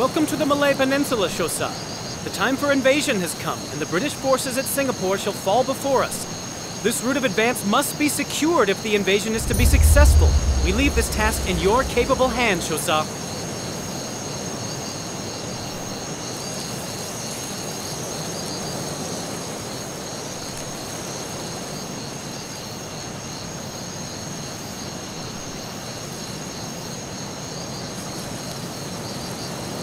Welcome to the Malay Peninsula, Shosa. The time for invasion has come, and the British forces at Singapore shall fall before us. This route of advance must be secured if the invasion is to be successful. We leave this task in your capable hands, Shosa.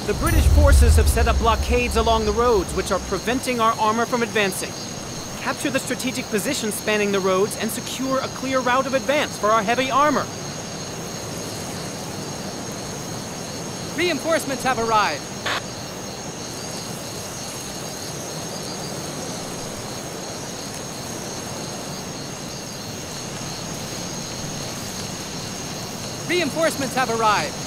The British forces have set up blockades along the roads, which are preventing our armor from advancing. Capture the strategic positions spanning the roads and secure a clear route of advance for our heavy armor. Reinforcements have arrived. Reinforcements have arrived.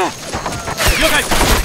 Reinforcements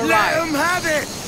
have Let arrived. him have it!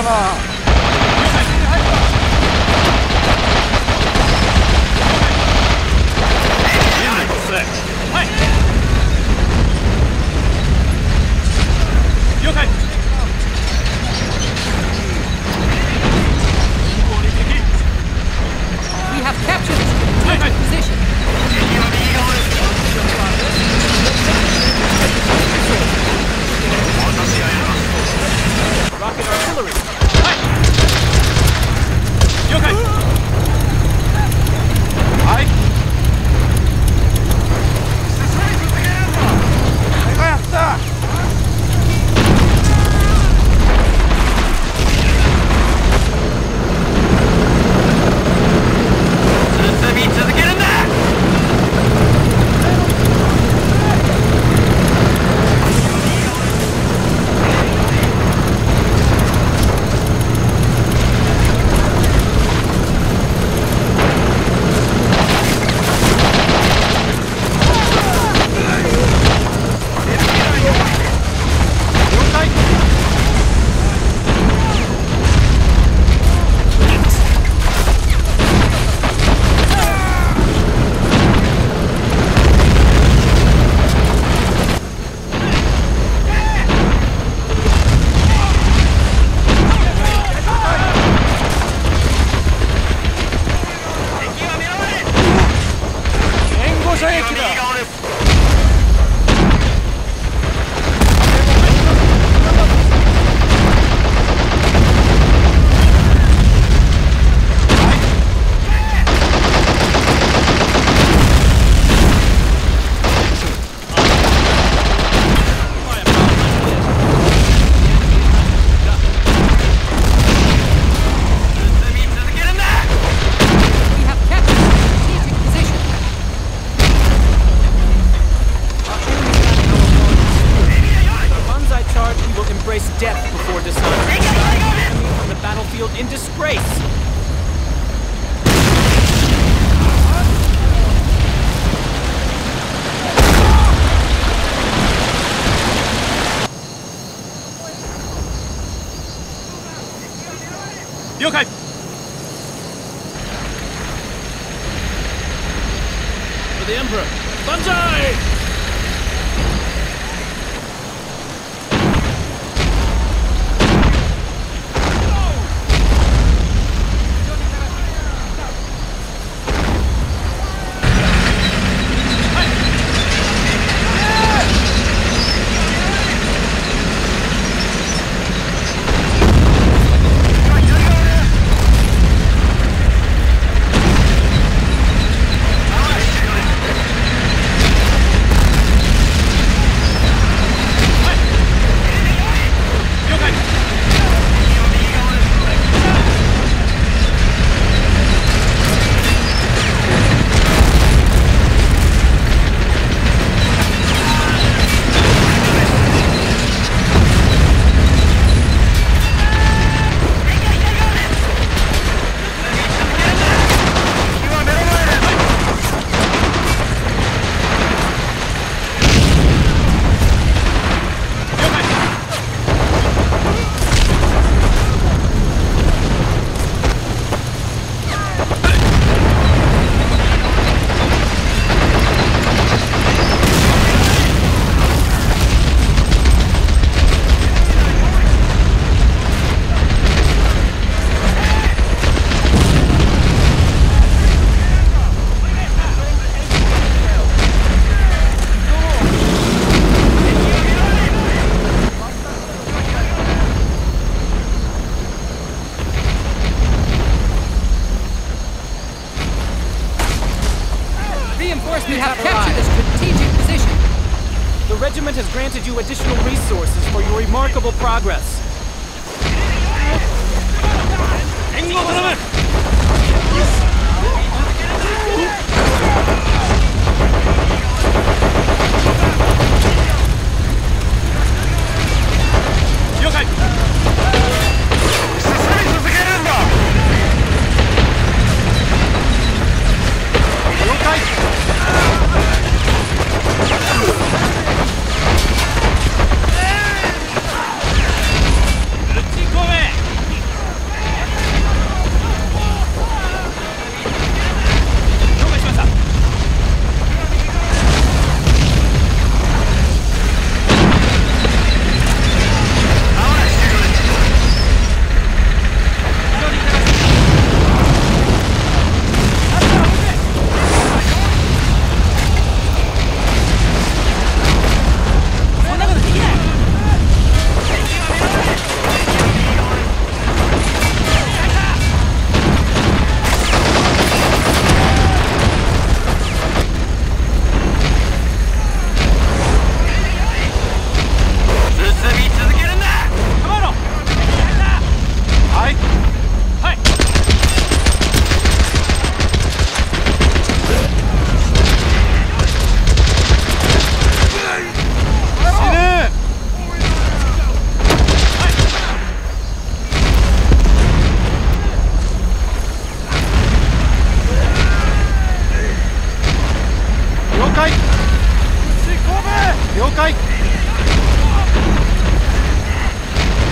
We before dishonor. From the battlefield in disgrace. Okay. For the Emperor, Banzai!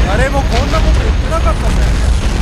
誰もこんなこと言ってなかったんだよ